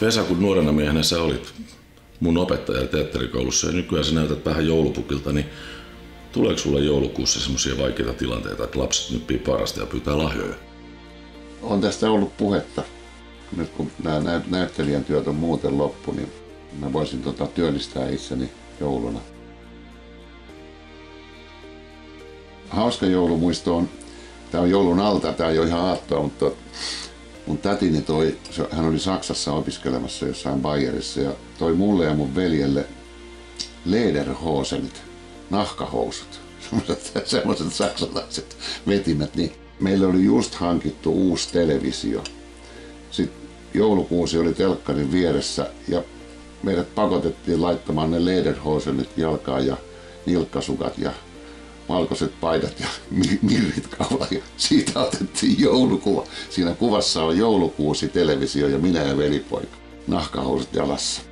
Vesa, kun nuorena miehenä sä olit mun opettaja teatterikoulussa ja nykyään sä näytät vähän joulupukilta, niin tuleeko sulle joulukuussa semmoisia vaikeita tilanteita, että lapset nyppii parasta ja pyytää lahjoja? On tästä ollut puhetta. Nyt kun nämä näyttelijän työt on muuten loppu, niin mä voisin tota, työllistää itseni jouluna. Hauska joulumuisto on, tämä on joulun alta, tämä ei ole ihan aattoa, mutta mun tätini toi, hän oli Saksassa opiskelemassa jossain Bayerissa ja toi mulle ja mun veljelle lederhosenit, nahkahousut, semmoiset, saksalaiset vetimet, niin meillä oli just hankittu uusi televisio. Sitten joulukuusi oli telkkarin vieressä ja meidät pakotettiin laittamaan ne lederhosenit jalkaan ja nilkkasukat ja valkoiset paidat ja mirrit kaula ja siitä otettiin joulukuva. Siinä kuvassa on joulukuusi televisio ja minä ja velipoika. Nahkahousut jalassa.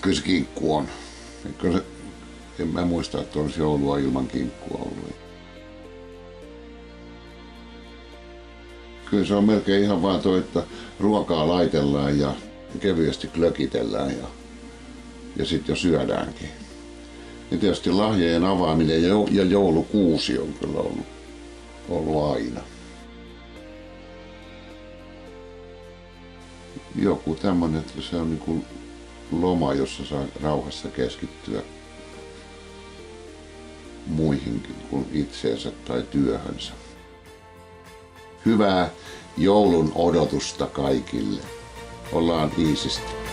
Kyllä se kinkku on. Se, en mä muista, että olisi joulua ilman kinkkua ollut. Kyllä se on melkein ihan vaan toi, että ruokaa laitellaan ja kevyesti klökitellään ja ja sitten jo syödäänkin. Ja tietysti lahjojen avaaminen ja joulukuusi on kyllä ollut, ollut aina. Joku tämmöinen, että se on niin kuin loma, jossa saa rauhassa keskittyä muihinkin kuin itseensä tai työhönsä. Hyvää joulun odotusta kaikille. Ollaan iisisti.